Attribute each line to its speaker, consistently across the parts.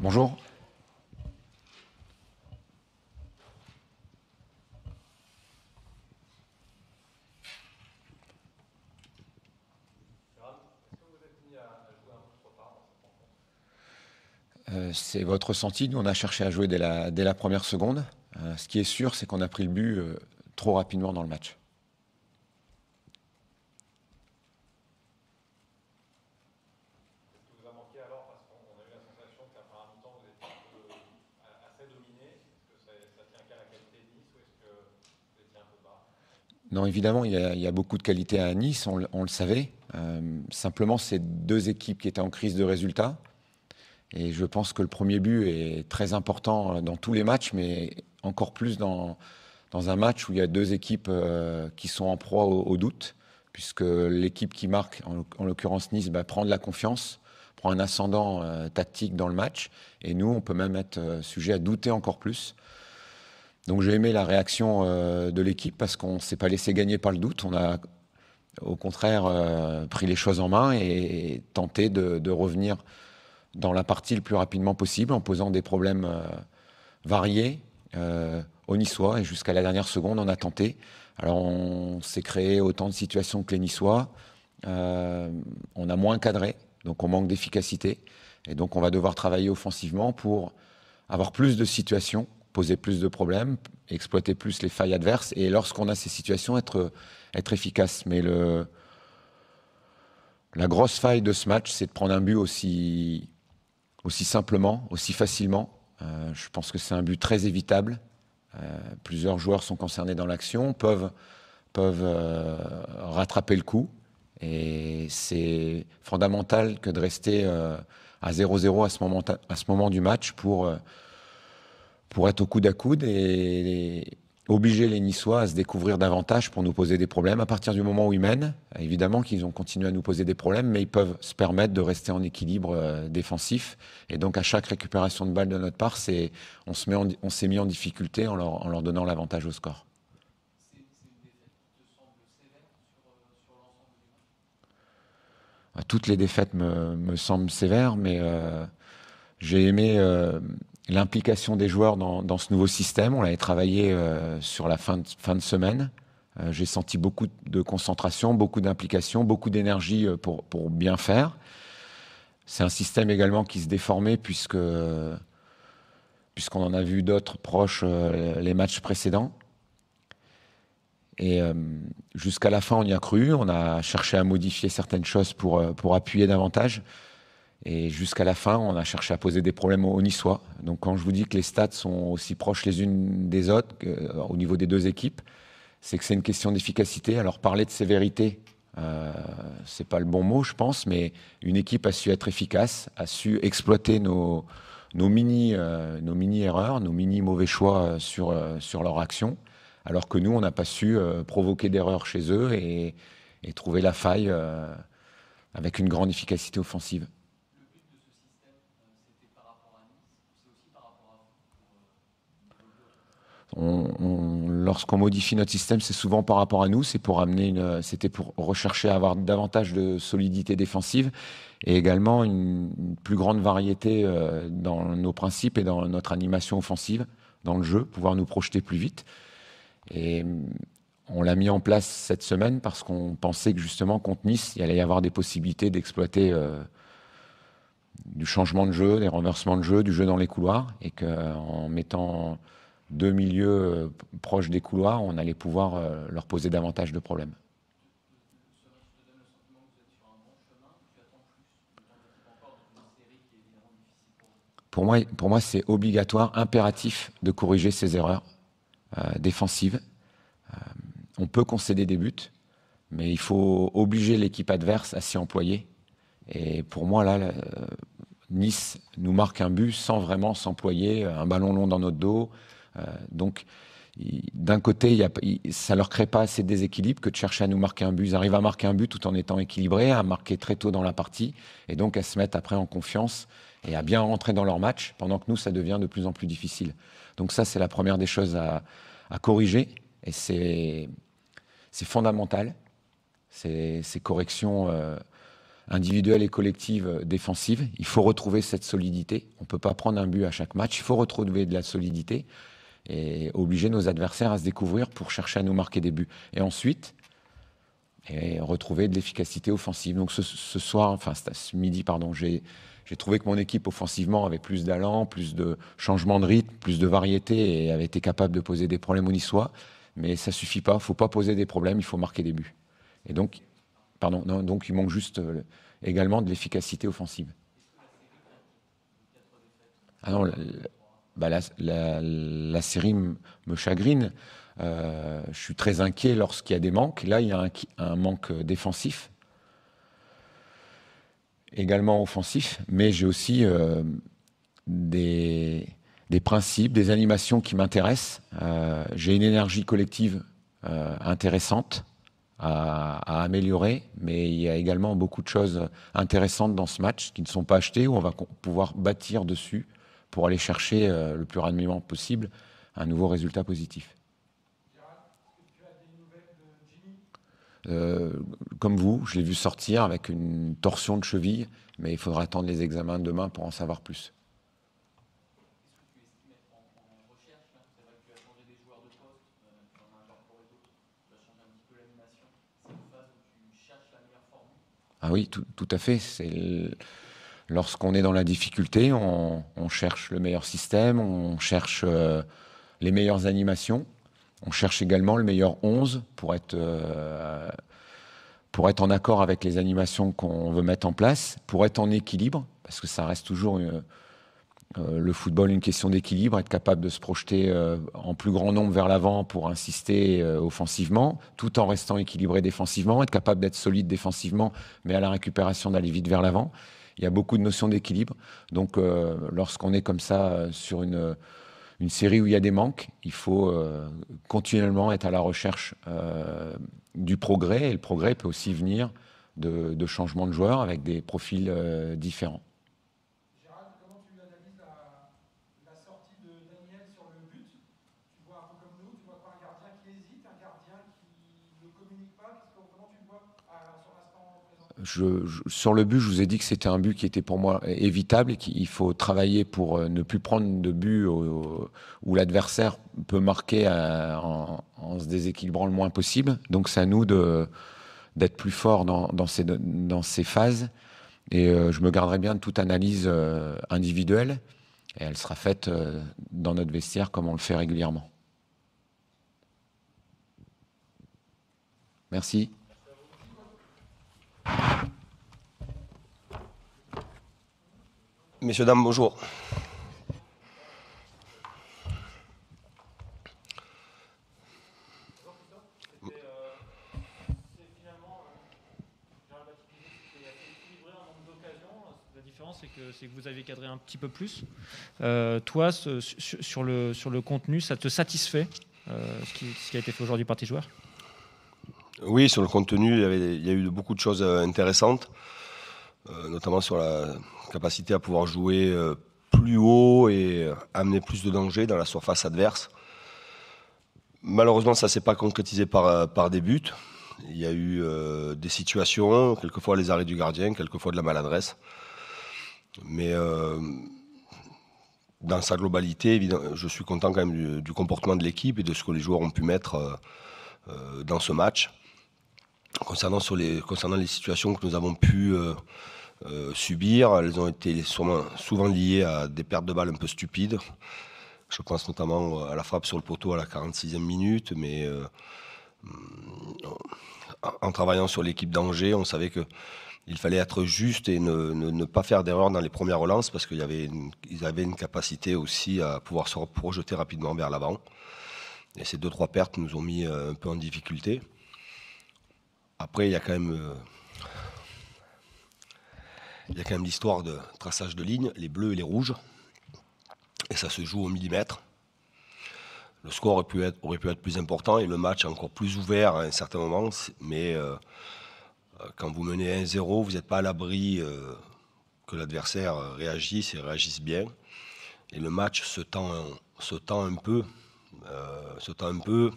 Speaker 1: Bonjour. Euh, c'est votre ressenti. Nous, on a cherché à jouer dès la, première seconde. Euh, ce qui est sûr, c'est qu'on a pris le but euh, trop rapidement dans le match.
Speaker 2: vous a manqué alors parce qu'on a eu la sensation qu'après un mi-temps vous étiez un peu assez dominé Est-ce que ça, ça tient qu'à la qualité de Nice ou est-ce que vous étiez un peu bas
Speaker 1: Non, évidemment, il y, a, beaucoup de qualité à Nice, on, le savait. Euh, simplement, c'est deux équipes qui étaient en crise de résultats. Et je pense que le premier but est très important dans tous les matchs, mais encore plus dans, dans un match où il y a deux équipes euh, qui sont en proie au, doute, puisque l'équipe qui marque, en, en l'occurrence Nice, bah, prend de la confiance, prend un ascendant euh, tactique dans le match, et nous, on peut même être sujet à douter encore plus. Donc j'ai aimé la réaction euh, de l'équipe parce qu'on ne s'est pas laissé gagner par le doute, on a au contraire euh, pris les choses en main et tenté de, revenir dans la partie le plus rapidement possible en posant des problèmes euh, variés aux Niçois et jusqu'à la dernière seconde on a tenté. Alors on s'est créé autant de situations que les Niçois, on a moins cadré, donc on manque d'efficacité et donc on va devoir travailler offensivement pour avoir plus de situations, poser plus de problèmes, exploiter plus les failles adverses et lorsqu'on a ces situations être, efficace. Mais la grosse faille de ce match, c'est de prendre un but aussi simplement, aussi facilement. Euh, je pense que c'est un but très évitable. Euh, plusieurs joueurs sont concernés dans l'action, peuvent, euh, rattraper le coup. Et c'est fondamental que de rester à 0-0 à, ce moment, à ce moment du match pour, pour être au coude à coude et, obliger les Niçois à se découvrir davantage pour nous poser des problèmes. À partir du moment où ils mènent, évidemment qu'ils ont continué à nous poser des problèmes, mais ils peuvent se permettre de rester en équilibre euh, défensif. Et donc à chaque récupération de balle de notre part, c'est, on, se s'est mis en difficulté en leur, donnant l'avantage au score. Toutes les défaites me, me semblent sévères, mais euh, j'ai aimé euh, l'implication des joueurs dans, dans, ce nouveau système. On l'avait travaillé euh, sur la fin de, fin de semaine. Euh, J'ai senti beaucoup de concentration, beaucoup d'implication, beaucoup d'énergie euh, pour, pour, bien faire. C'est un système également qui se déformait puisque puisqu'on en a vu d'autres proches les matchs précédents. Et jusqu'à la fin, on y a cru. On a cherché à modifier certaines choses pour, pour appuyer davantage. Et jusqu'à la fin, on a cherché à poser des problèmes aux Niçois. Donc quand je vous dis que les stats sont aussi proches les unes des autres euh, au niveau des deux équipes, c'est que c'est une question d'efficacité. Alors parler de sévérité, euh, c'est pas le bon mot, je pense, mais une équipe a su être efficace, a su exploiter nos, mini, euh, nos mini erreurs, nos mini mauvais choix sur, euh, sur leur action, alors que nous, on n'a pas su provoquer d'erreurs chez eux et, trouver la faille avec une grande efficacité offensive. Lorsqu'on modifie notre système, c'est souvent par rapport à nous, c'était pour rechercher à avoir davantage de solidité défensive et également une, plus grande variété euh, dans nos principes et dans notre animation offensive, dans le jeu, pouvoir nous projeter plus vite. Et on l'a mis en place cette semaine parce qu'on pensait que justement contre Nice, il allait y avoir des possibilités d'exploiter euh, du changement de jeu, des renversements de jeu, du jeu dans les couloirs, et qu'en mettant deux milieux euh, proches des couloirs, on allait pouvoir euh, leur poser davantage de problèmes. Pour moi, pour moi c'est obligatoire, impératif de corriger ces erreurs euh, défensives. On peut concéder des buts, mais il faut obliger l'équipe adverse à s'y employer. Et pour moi, là, Nice nous marque un but sans vraiment s'employer, un ballon long dans notre dos. Euh, donc, d'un côté, y a, ça leur crée pas assez de déséquilibre que de chercher à nous marquer un but. Ils arrivent à marquer un but tout en étant équilibrés, à marquer très tôt dans la partie, et donc à se mettre après en confiance et à bien rentrer dans leur match, pendant que nous, ça devient de plus en plus difficile. Donc ça, c'est la première des choses à, corriger, et c'est fondamental, ces, corrections euh, individuelle et collective défensive. Il faut retrouver cette solidité. On ne peut pas prendre un but à chaque match. Il faut retrouver de la solidité et obliger nos adversaires à se découvrir pour chercher à nous marquer des buts. Et ensuite, et retrouver de l'efficacité offensive. Donc ce, soir, enfin ce midi, pardon, j'ai trouvé que mon équipe offensivement avait plus d'allant, plus de changement de rythme, plus de variété et avait été capable de poser des problèmes au Niçois. Mais ça suffit pas. Il faut pas poser des problèmes. Il faut marquer des buts. Et donc, pardon, donc il manque juste euh, également de l'efficacité offensive. Ah bah, la, série me chagrine. Euh, je suis très inquiet lorsqu'il y a des manques. Là, il y a un, manque défensif, également offensif, mais j'ai aussi euh, des, principes, des animations qui m'intéressent. Euh, j'ai une énergie collective intéressante à, améliorer, mais il y a également beaucoup de choses intéressantes dans ce match qui ne sont pas achetées, où on va pouvoir bâtir dessus pour aller chercher le plus rapidement possible un nouveau résultat positif. Euh, comme vous, je l'ai vu sortir avec une torsion de cheville, mais il faudra attendre les examens demain pour en savoir plus. Ah oui, tout, à fait. Lorsqu'on est dans la difficulté, on, cherche le meilleur système, on cherche euh, les meilleures animations. On cherche également le meilleur 11 pour être, euh, pour être en accord avec les animations qu'on veut mettre en place, pour être en équilibre, parce que ça reste toujours euh, le football une question d'équilibre, être capable de se projeter en plus grand nombre vers l'avant pour insister offensivement, tout en restant équilibré défensivement, être capable d'être solide défensivement, mais à la récupération d'aller vite vers l'avant. Il y a beaucoup de notions d'équilibre. Donc lorsqu'on est comme ça sur une une série où il y a des manques. Il faut euh, continuellement être à la recherche euh, du progrès. Et le progrès peut aussi venir de, changements de joueurs avec des profils différents. sur le but, je vous ai dit que c'était un but qui était pour moi évitable qu'il faut travailler pour euh, ne plus prendre de but où, l'adversaire peut marquer euh, en, se déséquilibrant le moins possible. Donc c'est à nous d'être plus fort dans, ces, phases. Et euh, je me garderai bien de toute analyse individuelle. Et elle sera faite dans notre vestiaire comme on le fait régulièrement. Merci.
Speaker 3: Messieurs, dames, bonjour.
Speaker 4: La différence, c'est que, que, vous avez cadré un petit peu plus. Euh, toi, sur, le, sur le contenu, ça te satisfait euh, ce, qui, ce, qui, a été fait aujourd'hui par tes joueurs?
Speaker 3: Oui, sur le contenu, il y, avait, il y, a eu beaucoup de choses euh, intéressantes, notamment sur la capacité à pouvoir jouer euh, plus haut et amener plus de danger dans la surface adverse. Malheureusement, ça ne s'est pas concrétisé par, euh, des buts. Il y a eu euh, des situations, quelquefois les arrêts du gardien, quelquefois de la maladresse. Mais dans sa globalité, je suis content quand même du, comportement de l'équipe et de ce que les joueurs ont pu mettre dans ce match. Concernant, les, situations que nous avons pu euh, subir. Elles ont été souvent, liées à des pertes de balles un peu stupides. Je pense notamment à la frappe sur le poteau à la 46e minute, mais euh, en travaillant sur l'équipe d'Angers, on savait que il fallait être juste et ne, pas faire d'erreur dans les premières relances parce qu'ils avaient, une, capacité aussi à pouvoir se projeter rapidement vers l'avant. Et ces deux, trois pertes nous ont mis euh, un peu en difficulté. Après, il y a quand même il y a quand même l'histoire de traçage de lignes, les bleus et les rouges. Et ça se joue au millimètre. Le score aurait pu être, aurait pu être plus important et le match encore plus ouvert à un certain moment. Mais euh, euh, quand vous menez 1-0, vous n'êtes pas à l'abri euh, que l'adversaire réagisse et réagisse bien. Et le match se tend, se tend un peu. se tend un peu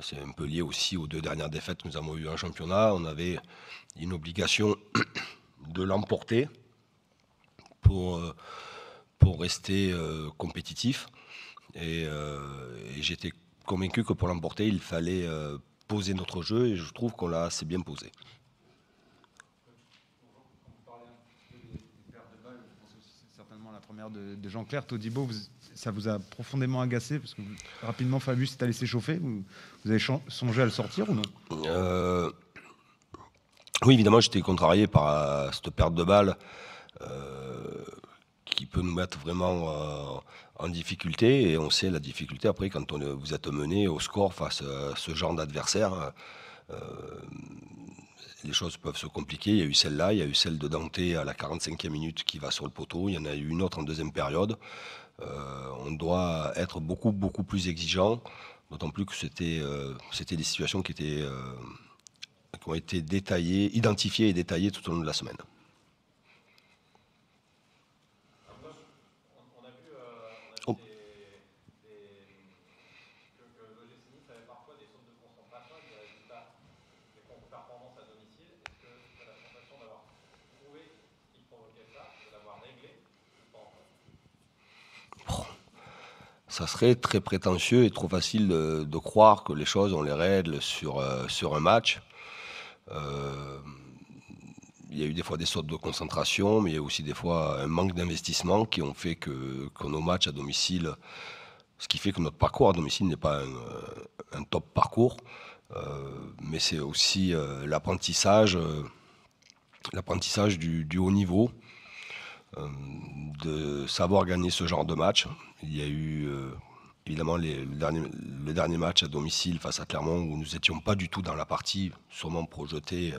Speaker 3: c'est un peu lié aussi aux deux dernières défaites nous avons eues en championnat. On avait une obligation de l'emporter pour, pour rester compétitif. Et, et j'étais convaincu que pour l'emporter, il fallait poser notre jeu et je trouve qu'on l'a assez bien posé.
Speaker 5: Première de, Jean-Claire Todibo, ça vous a profondément agacé parce que rapidement Fabius s'est laissé chauffer. Vous, avez songé à le sortir ou non?
Speaker 3: Euh, Oui, évidemment, j'étais contrarié par euh, cette perte de balle euh, qui peut nous mettre vraiment en difficulté. Et on sait la difficulté après quand on, vous êtes mené au score face à ce genre d'adversaire. Les choses peuvent se compliquer. Il y a eu celle-là, il y a eu celle de Dante à la 45e minute qui va sur le poteau. Il y en a eu une autre en deuxième période. Euh, on doit être beaucoup, beaucoup plus exigeant, d'autant plus que c'était euh, des situations qui, étaient, qui ont été détaillées, identifiées et détaillées tout au long de la semaine. Ça serait très prétentieux et trop facile de, croire que les choses, on les règle sur, euh, sur un match. Euh, il y a eu des fois des sautes de concentration, mais il y a aussi des fois un manque d'investissement qui ont fait que, nos matchs à domicile, ce qui fait que notre parcours à domicile n'est pas un, top parcours, euh, mais c'est aussi l'apprentissage du, haut niveau. Euh, de savoir gagner ce genre de match. Il y a eu euh, évidemment le, dernier, match à domicile face à Clermont où nous n'étions pas du tout dans la partie, sûrement projeté euh,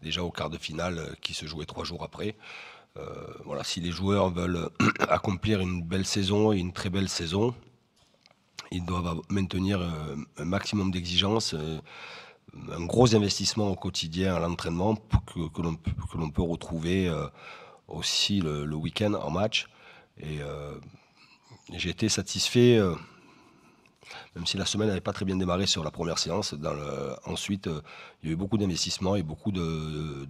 Speaker 3: déjà au quart de finale qui se jouait trois jours après. voilà, si les joueurs veulent accomplir une belle saison et une très belle saison, ils doivent maintenir un maximum d'exigence, un gros investissement au quotidien à l'entraînement que l'on peut retrouver aussi le, week-end en match. Et euh, j'ai été satisfait, euh, même si la semaine n'avait pas très bien démarré sur la première séance. Ensuite, euh, il y a eu beaucoup d'investissement et beaucoup de,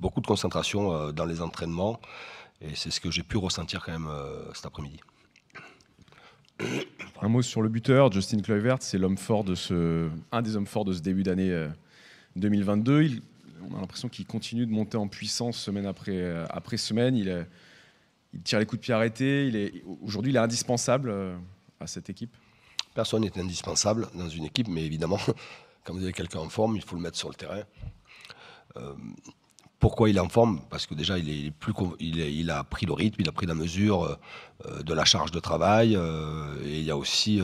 Speaker 3: beaucoup de concentration dans les entraînements. Et c'est ce que j'ai pu ressentir quand même cet après-midi.
Speaker 6: Un mot sur le buteur, Justin Kluivert, c'est l'homme fort de ce, un des hommes forts de ce début d'année 2022. Il on a l'impression qu'il continue de monter en puissance semaine après, euh, après semaine. Il, il tire les coups de pied arrêtés. Aujourd'hui, il est indispensable euh, à cette équipe.
Speaker 3: Personne n'est indispensable dans une équipe, mais évidemment, quand vous avez quelqu'un en forme, il faut le mettre sur le terrain. Euh, pourquoi il est en forme? Parce que déjà, il, a pris le rythme, il a pris la mesure de la charge de travail. et il y a aussi,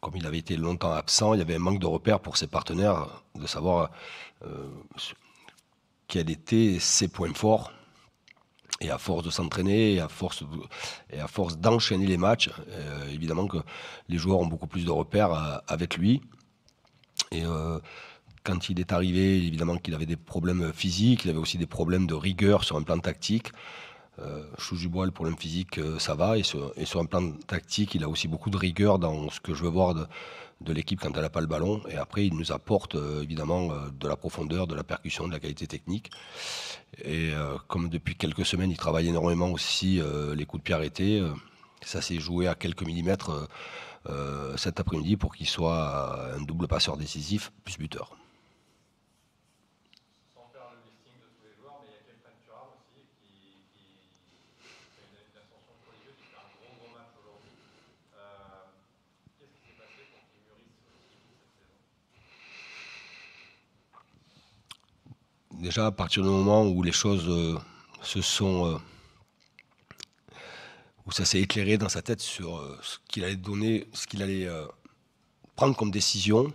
Speaker 3: comme il avait été longtemps absent, il y avait un manque de repères pour ses partenaires, de savoir euh, quels étaient ses points forts. Et à force de s'entraîner, et à force, et à force d'enchaîner les matchs, euh, évidemment que les joueurs ont beaucoup plus de repères euh, avec lui. Et quand il est arrivé, évidemment qu'il avait des problèmes physiques, il avait aussi des problèmes de rigueur sur un plan tactique. Euh, Choujubois, le problème physique, ça va. Et sur, un plan tactique, il a aussi beaucoup de rigueur dans ce que je veux voir de, l'équipe quand elle n'a pas le ballon. Et après, il nous apporte euh, évidemment euh, de la profondeur, de la percussion, de la qualité technique. Et euh, comme depuis quelques semaines, il travaille énormément aussi les coups de pied arrêtés, ça s'est joué à quelques millimètres cet après-midi pour qu'il soit un double passeur décisif plus buteur. Déjà à partir du moment où les choses euh, se sont. Euh, où ça s'est éclairé dans sa tête sur euh, ce qu'il allait donner, ce qu'il allait prendre comme décision.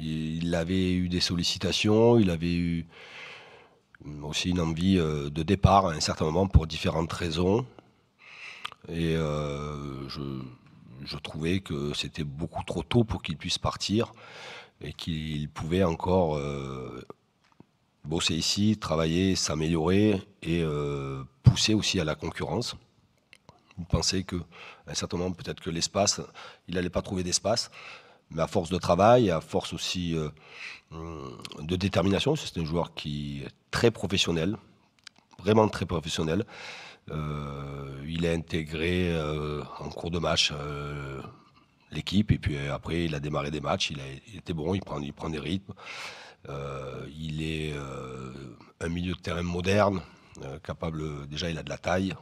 Speaker 3: Il avait eu des sollicitations, il avait eu aussi une envie de départ à un certain moment pour différentes raisons. Et je, je, trouvais que c'était beaucoup trop tôt pour qu'il puisse partir et qu'il pouvait encore euh, bosser ici, travailler, s'améliorer et euh, pousser aussi à la concurrence. Il pensait que, un certain moment, peut-être que l'espace, il n'allait pas trouver d'espace. Mais à force de travail, à force aussi euh, hum, de détermination, c'est un joueur qui est très professionnel, vraiment très professionnel. Il a intégré en cours de match l'équipe et puis après il a démarré des matchs, il, a, était bon, il prend, il prend des rythmes. Euh, il est euh, un milieu de terrain moderne, euh, capable, déjà il a de la taille,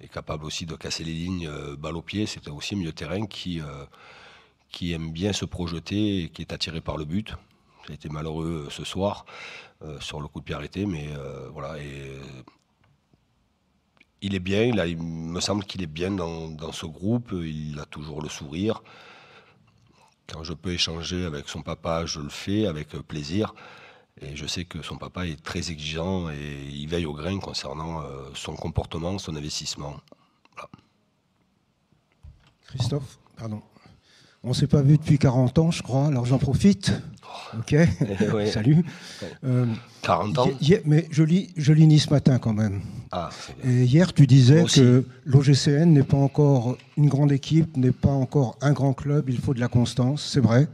Speaker 3: et capable aussi de casser les lignes euh, balle au pied. C'est aussi un milieu de terrain qui, euh, qui aime bien se projeter et qui est attiré par le but. Ça a été malheureux euh, ce soir euh, sur le coup de pied arrêté, mais euh, voilà. Euh, il est bien, il, me semble qu'il est bien dans, ce groupe, il a toujours le sourire. Quand je peux échanger avec son papa, je le fais avec plaisir. Et je sais que son papa est très exigeant et il veille au grain concernant euh, son comportement, son investissement.
Speaker 7: Christophe, pardon. On ne s'est pas vu depuis 40 ans, je crois, alors j'en profite. Ok,
Speaker 3: Ouais.
Speaker 7: salut. Euh,
Speaker 3: 40 ans
Speaker 7: hi- hi- mais je lis, je lis Nice matin quand même.
Speaker 3: Ah.
Speaker 7: Et hier, tu disais que l'OGCN n'est pas encore une grande équipe, n'est pas encore un grand club, il faut de la constance, c'est vrai.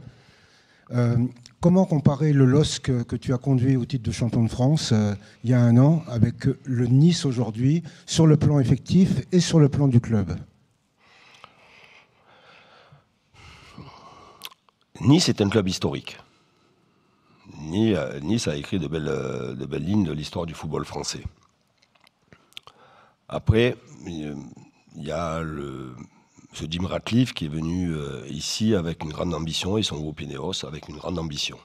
Speaker 7: Euh, comment comparer le LOSC que, que tu as conduit au titre de champion de France euh, il y a un an avec le Nice aujourd'hui, sur le plan effectif et sur le plan du club?
Speaker 3: Nice est un club historique. Ni- euh, Nice a écrit de belles, euh, de belles lignes de l'histoire du football français. Après, il il y a ce Jim Ratcliffe qui est venu euh, ici avec une grande ambition et son groupe Ineos avec une grande ambition.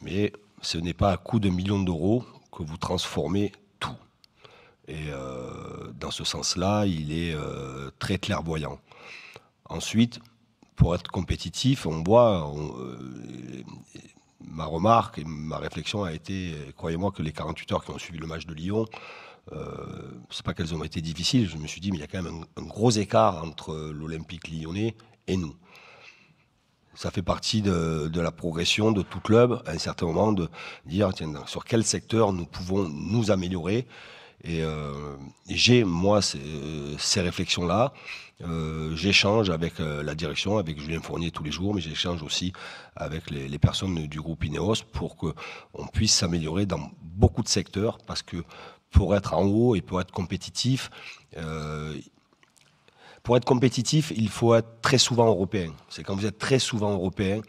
Speaker 3: Mais ce n'est pas à coup de millions d'euros que vous transformez tout. Et euh, dans ce sens-là, il est euh, très clairvoyant. Ensuite, pour être compétitif, on voit, euh, ma remarque et ma réflexion a été, croyez-moi, que les 48 heures qui ont suivi le match de Lyon, euh, c'est pas qu'elles ont été difficiles. Je me suis dit, mais il y a quand même un, un gros écart entre l'Olympique lyonnais et nous. Ça fait partie de, de la progression de tout club, à un certain moment, de dire tiens, sur quel secteur nous pouvons nous améliorer? Et, euh, et j'ai, moi, ces, réflexions-là. Euh, j'échange avec euh, la direction, avec Julien Fournier tous les jours, mais j'échange aussi avec les, personnes du groupe Ineos pour qu'on puisse s'améliorer dans beaucoup de secteurs, parce que pour être en haut et pour être compétitif, pour être compétitif, il faut être très souvent européen. C'est quand vous êtes très souvent européen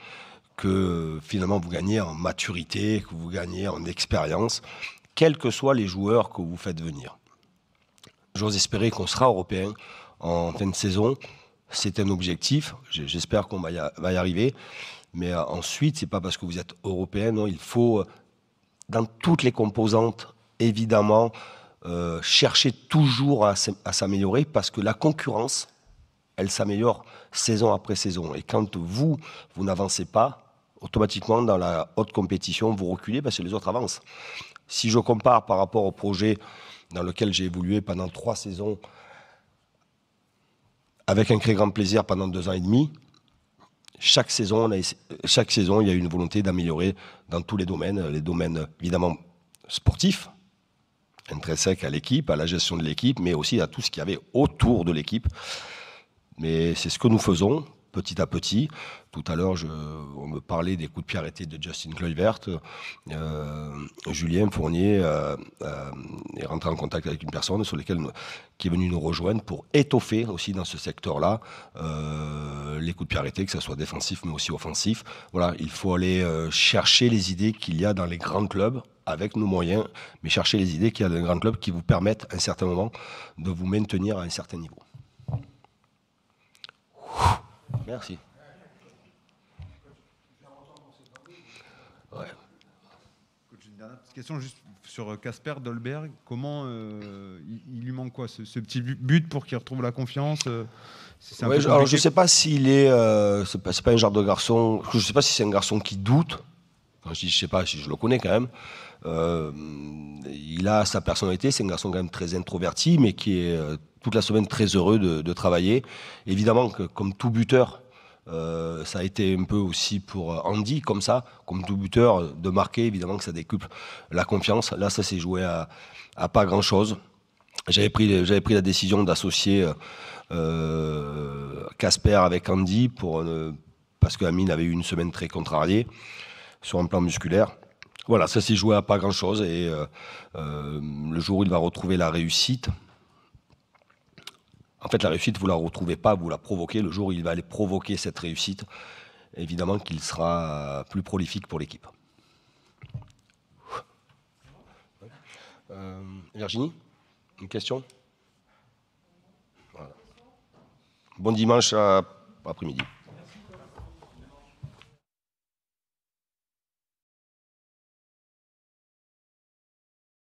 Speaker 3: que finalement vous gagnez en maturité, que vous gagnez en expérience, quels que soient les joueurs que vous faites venir. J'ose espérer qu'on sera européen en fin de saison. C'est un objectif. J'espère qu'on va y, arriver. Mais euh, ensuite, c'est pas parce que vous êtes européen. Il faut, euh, dans toutes les composantes, évidemment, euh, chercher toujours à, s'am- à s'améliorer parce que la concurrence, elle s'améliore saison après saison. Et quand vous, vous n'avancez pas, automatiquement, dans la haute compétition, vous reculez parce que les autres avancent. Si je compare par rapport au projet dans lequel j'ai évolué pendant trois saisons, avec un très grand plaisir pendant deux ans et demi, chaque saison, chaque saison, il y a eu une volonté d'améliorer dans tous les domaines, les domaines évidemment sportifs, intrinsèques à l'équipe, à la gestion de l'équipe, mais aussi à tout ce qu'il y avait autour de l'équipe. Mais c'est ce que nous faisons petit à petit. Tout à l'heure, on me parlait des coups de pied arrêtés de Justin Kluivert. Euh, Julien Fournier euh, euh, est rentré en contact avec une personne sur laquelle, qui est venue nous rejoindre pour étoffer aussi dans ce secteur-là les coups de pied arrêtés, que ce soit défensif mais aussi offensif. Il faut aller chercher les idées qu'il y a dans les grands clubs avec nos moyens, mais chercher les idées qu'il y a dans les grands clubs qui vous permettent à un certain moment de vous maintenir à un certain niveau. Merci. Ouais.
Speaker 5: Une dernière petite question juste sur euh, Casper Dolberg. Comment euh, il, il lui manque quoi ce, ce petit bu- but pour qu'il retrouve la confiance euh,
Speaker 3: Ouais, je- alors je sais pas s'il est, euh, c'est pas, c'est pas un genre de garçon. Je sais pas si c'est un garçon qui doute. Quand je dis je sais pas, je le connais quand même. Euh, il a sa personnalité. C'est un garçon quand même très introverti, mais qui est euh, toute la semaine très heureux de, travailler. Évidemment que comme tout buteur. euh, ça a été un peu aussi pour Andy, comme ça, comme tout buteur, de marquer, évidemment que ça décuple la confiance. Là, ça s'est joué à, pas grand-chose. J'avais pris, pris la décision d'associer Casper avec Andy pour, parce que Amine avait eu une semaine très contrariée sur un plan musculaire. Voilà, ça s'est joué à pas grand-chose et le jour où il va retrouver la réussite, en fait, la réussite, vous la retrouvez pas, vous la provoquez. Le jour où il va aller provoquer cette réussite, évidemment qu'il sera plus prolifique pour l'équipe. Euh, Virginie, une question? Bon dimanche après-midi.